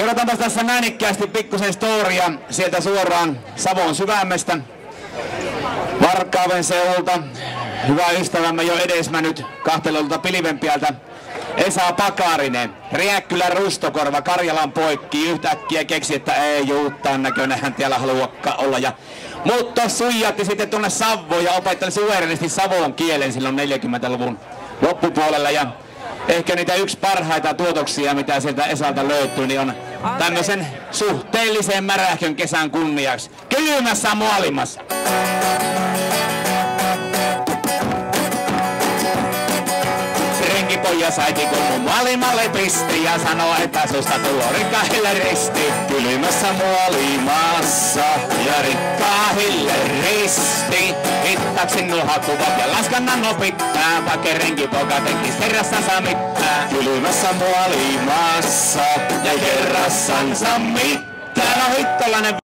Kerrotaanpa tässä näinikkäästi pikkusen storia sieltä suoraan Savon syvämmestä. Varkkaaven seulta. Hyvä ystävämme jo edesmennyt kahtelolta pilvenpiältä. Esa Pakarinen, Riäkkylä Rustokorva, Karjalan poikki, yhtäkkiä keksi, että ei juuttaan näköinen hän siellä haluakka olla. Ja, mutta suijatti sitten tuonne Savoon ja opetteli suverenisti Savon kielen silloin 40-luvun loppupuolella. Ja ehkä niitä yksi parhaita tuotoksia, mitä sieltä Esalta löytyy, niin on tämmöisen suhteellisen märähkön kesän kunniaksi. Kylmässä maailmassa. Renkipoja saiti kun maailmalle pisti ja sanoo, että susta tuo rikkaahille risti. Kylmässä maailmassa ja rikkaahille risti. Hittaksin nuo hakuvat ja laskannan opittaa, vaikka renkipoka tekis kerrassansa mitään. Kylmässä maailmassa ja kerrassansa mitään. No hittolainen